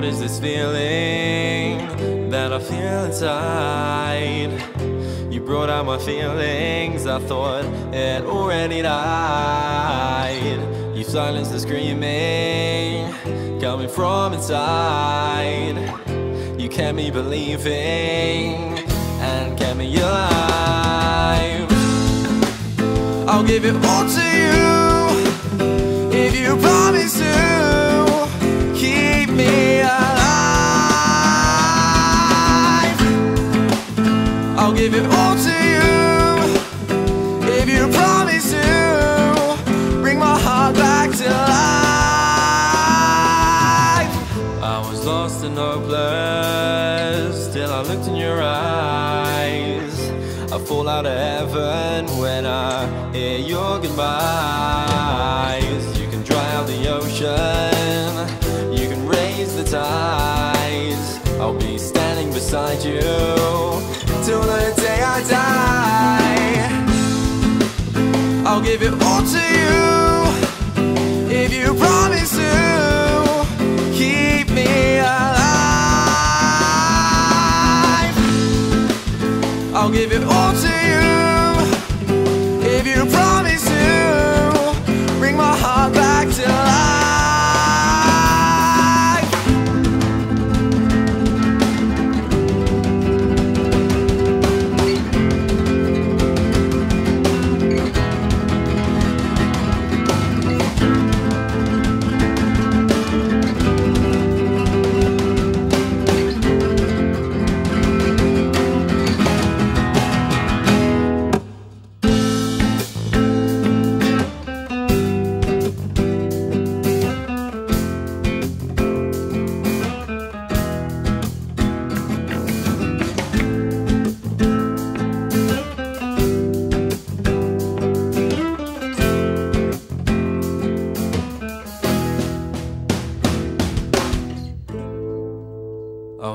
this feeling that I feel inside. You brought out my feelings, I thought it already died. You silenced the screaming coming from inside. You kept me believing and kept me alive. I'll give it all to you I'll give it all to you if you promise to bring my heart back to life. I was lost and hopeless till I looked in your eyes. I fall out of heaven when I hear your goodbyes. You can dry out the ocean, you can raise the tides. I'll be standing beside you till the I'll give it all to you if you promise to keep me alive. I'll give it all to you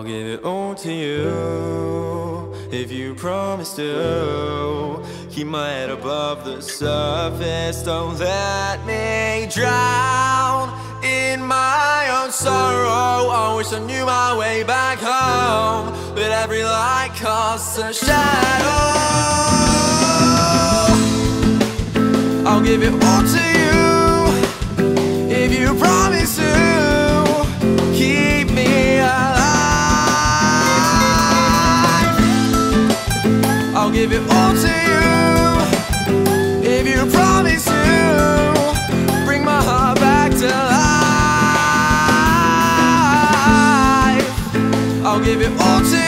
give it all to you if you promise to keep my head above the surface. Don't let me drown in my own sorrow. I wish I knew my way back home, but every light casts a shadow. I'll give it all to you if you promise to give it all to you if you promise to bring my heart back to life. I'll give it all to